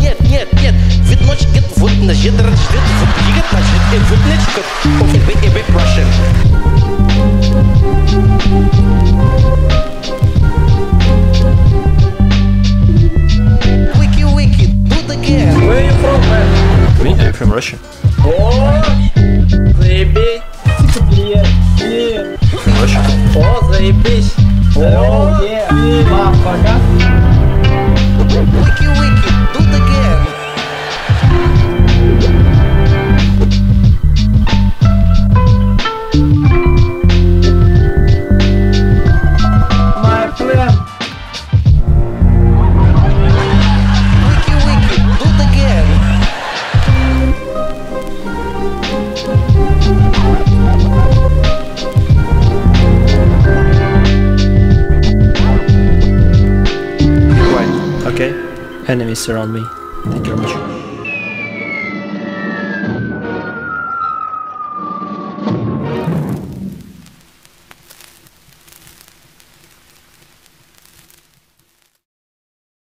Нет, нет, нет, ведь get вот на жедр ждет вот двигат на ждет вот нечкот. Окей, вы и вы Russian. Wiki wiki, do it again. Where you from, man? Me? I'm from Russia. О, заебись. Блядь, блядь. From Russia. О, заебись. О, yeah. Мампага. Wiki Enemies surround me. Thank you very much.